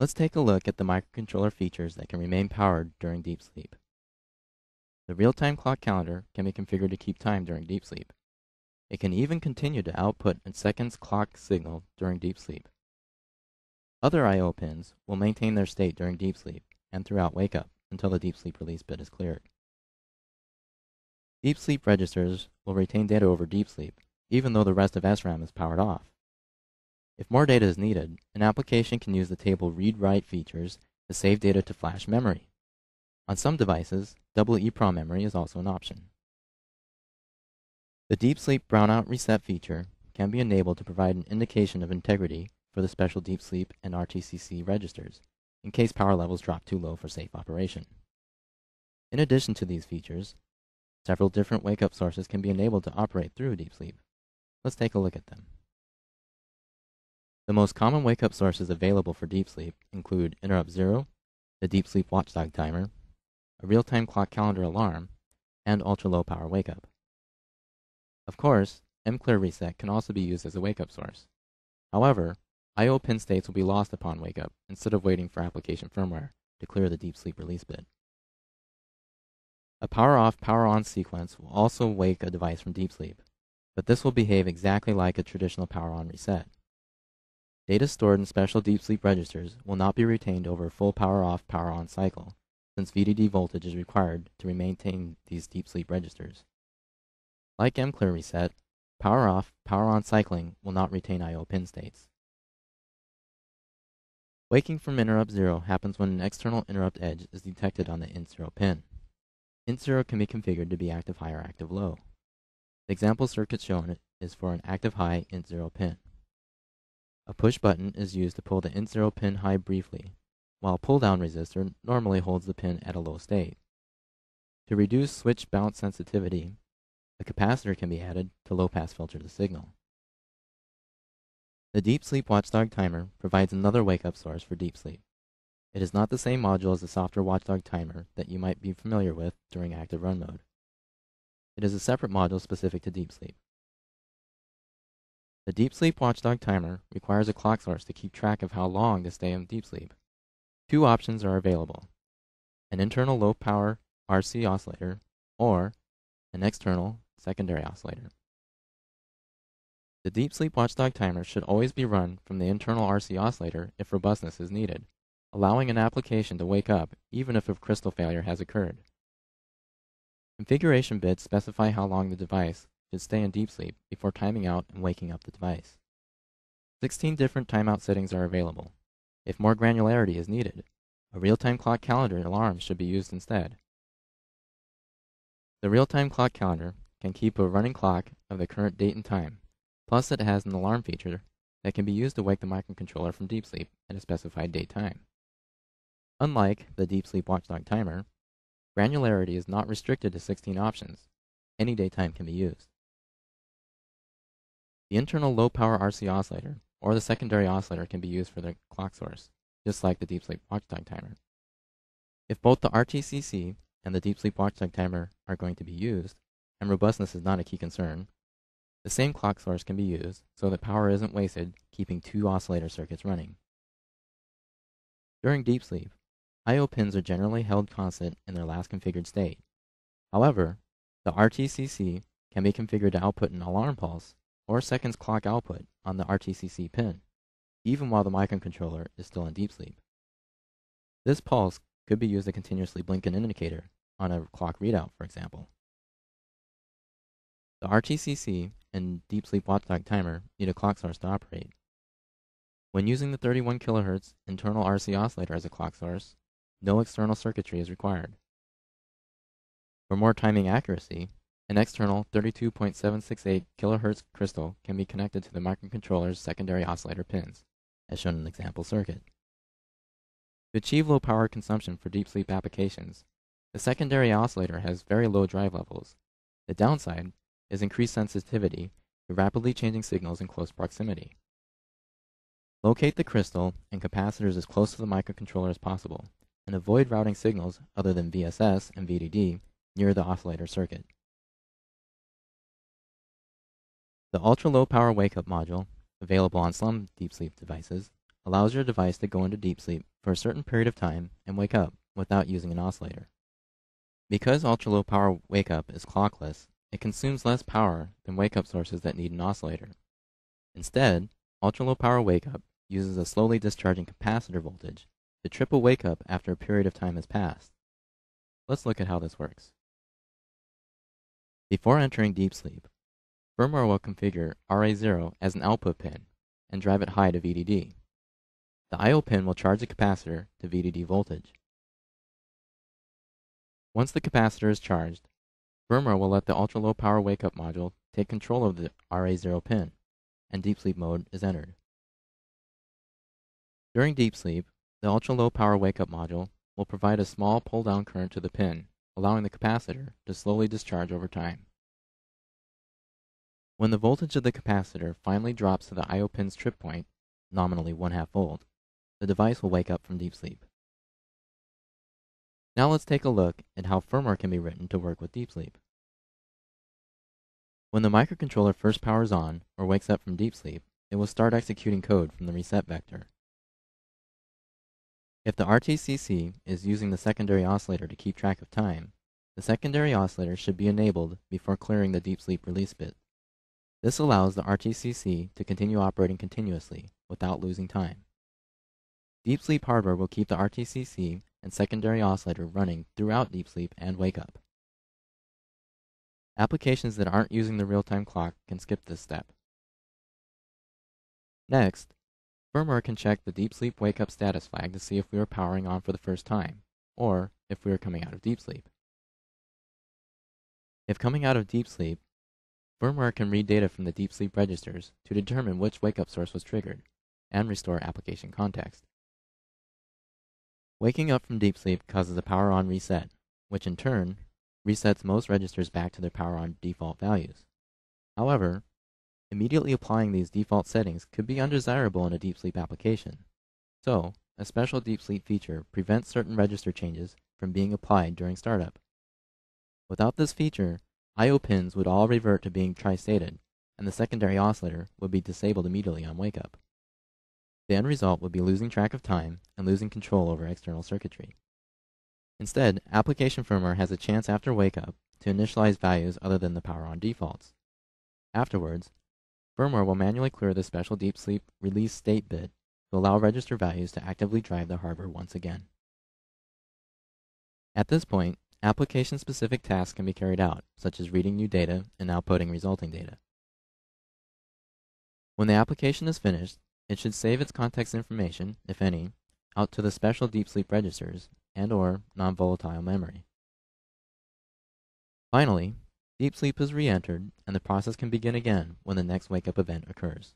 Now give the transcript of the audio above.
Let's take a look at the microcontroller features that can remain powered during deep sleep. The real-time clock calendar can be configured to keep time during deep sleep. It can even continue to output a seconds clock signal during deep sleep. Other I.O. pins will maintain their state during deep sleep and throughout wake up until the deep sleep release bit is cleared. Deep sleep registers will retain data over deep sleep, even though the rest of SRAM is powered off. If more data is needed, an application can use the table read-write features to save data to flash memory. On some devices, double EEPROM memory is also an option. The Deep Sleep Brownout Reset feature can be enabled to provide an indication of integrity for the special Deep Sleep and RTCC registers, in case power levels drop too low for safe operation. In addition to these features, several different wake-up sources can be enabled to operate through deep sleep. Let's take a look at them. The most common wake-up sources available for deep sleep include Interrupt Zero, the Deep Sleep Watchdog timer, a real-time clock calendar alarm, and ultra-low power wake-up. Of course, MCLR Reset can also be used as a wake-up source. However, I.O. pin states will be lost upon wake up instead of waiting for application firmware to clear the deep sleep release bit. A power off, power on sequence will also wake a device from deep sleep, but this will behave exactly like a traditional power on reset. Data stored in special deep sleep registers will not be retained over a full power off, power on cycle, since VDD voltage is required to maintain these deep sleep registers. Like MCLR Reset, power off, power on cycling will not retain I.O. pin states. Waking from interrupt 0 happens when an external interrupt edge is detected on the int0 pin. int0 can be configured to be active high or active low. The example circuit shown is for an active high int0 pin. A push button is used to pull the int0 pin high briefly, while a pull-down resistor normally holds the pin at a low state. To reduce switch bounce sensitivity, a capacitor can be added to low-pass filter the signal. The Deep Sleep Watchdog timer provides another wake-up source for deep sleep. It is not the same module as the software Watchdog timer that you might be familiar with during active run mode. It is a separate module specific to deep sleep. The Deep Sleep Watchdog timer requires a clock source to keep track of how long to stay in deep sleep. Two options are available an internal low power RC oscillator or an external secondary oscillator. The Deep Sleep Watchdog timer should always be run from the internal RC oscillator if robustness is needed, allowing an application to wake up even if a crystal failure has occurred. Configuration bits specify how long the device should stay in deep sleep before timing out and waking up the device. 16 different timeout settings are available. If more granularity is needed, a real-time clock calendar alarm should be used instead. The real-time clock calendar can keep a running clock of the current date and time Plus, it has an alarm feature that can be used to wake the microcontroller from deep sleep at a specified date time. Unlike the Deep Sleep Watchdog timer, granularity is not restricted to 16 options. Any daytime can be used. The internal low power RC oscillator or the secondary oscillator can be used for the clock source, just like the Deep Sleep Watchdog timer. If both the RTCC and the Deep Sleep Watchdog timer are going to be used, and robustness is not a key concern, the same clock source can be used so that power isn't wasted keeping two oscillator circuits running. During deep sleep, I.O. pins are generally held constant in their last configured state. However, the RTCC can be configured to output an alarm pulse or seconds clock output on the RTCC pin, even while the microcontroller is still in deep sleep. This pulse could be used to continuously blink an indicator on a clock readout, for example. The RTCC and Deep Sleep Watchdog timer need a clock source to operate. When using the 31 kHz internal RC oscillator as a clock source, no external circuitry is required. For more timing accuracy, an external 32.768 kHz crystal can be connected to the microcontroller's secondary oscillator pins, as shown in the example circuit. To achieve low power consumption for deep sleep applications, the secondary oscillator has very low drive levels. The downside is increased sensitivity to rapidly changing signals in close proximity. Locate the crystal and capacitors as close to the microcontroller as possible, and avoid routing signals other than VSS and VDD near the oscillator circuit. The ultra-low power wake-up module, available on some deep sleep devices, allows your device to go into deep sleep for a certain period of time and wake up without using an oscillator. Because ultra low power wake up is clockless, it consumes less power than wake up sources that need an oscillator. Instead, ultra low power wake up uses a slowly discharging capacitor voltage to trip a wake up after a period of time has passed. Let's look at how this works. Before entering deep sleep, firmware will configure RA0 as an output pin and drive it high to VDD. The I.O. pin will charge the capacitor to VDD voltage. Once the capacitor is charged, firmware will let the ultra-low power wake-up module take control of the RA0 pin, and deep sleep mode is entered. During deep sleep, the ultra-low power wake-up module will provide a small pull-down current to the pin, allowing the capacitor to slowly discharge over time. When the voltage of the capacitor finally drops to the I.O. pin's trip point, nominally 1 half volt, the device will wake up from deep sleep. Now let's take a look at how firmware can be written to work with deep sleep. When the microcontroller first powers on or wakes up from deep sleep, it will start executing code from the reset vector. If the RTCC is using the secondary oscillator to keep track of time, the secondary oscillator should be enabled before clearing the deep sleep release bit. This allows the RTCC to continue operating continuously without losing time. Deep sleep hardware will keep the RTCC and secondary oscillator running throughout deep sleep and wake up. Applications that aren't using the real-time clock can skip this step. Next, firmware can check the deep sleep wake up status flag to see if we are powering on for the first time, or if we are coming out of deep sleep. If coming out of deep sleep, Firmware can read data from the deep sleep registers to determine which wake-up source was triggered and restore application context. Waking up from deep sleep causes a power on reset, which in turn resets most registers back to their power on default values. However, immediately applying these default settings could be undesirable in a deep sleep application. So, a special deep sleep feature prevents certain register changes from being applied during startup. Without this feature, I.O. pins would all revert to being tri-stated, and the secondary oscillator would be disabled immediately on wake up. The end result would be losing track of time and losing control over external circuitry. Instead, application firmware has a chance after wake up to initialize values other than the power on defaults. Afterwards, firmware will manually clear the special deep sleep release state bit to allow register values to actively drive the hardware once again. At this point, Application-specific tasks can be carried out, such as reading new data and outputting resulting data. When the application is finished, it should save its context information, if any, out to the special deep sleep registers and or non-volatile memory. Finally, deep sleep is re-entered and the process can begin again when the next wake-up event occurs.